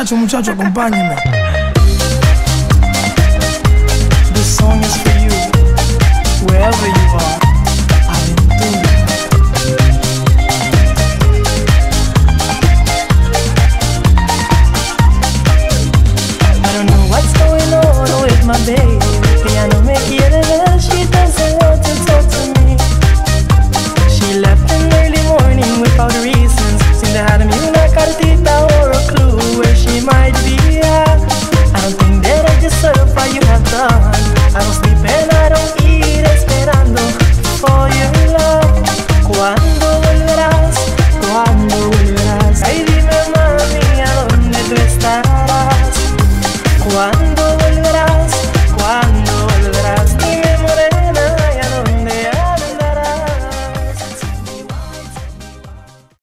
Muchacho, muchacho, acompáñeme. Song is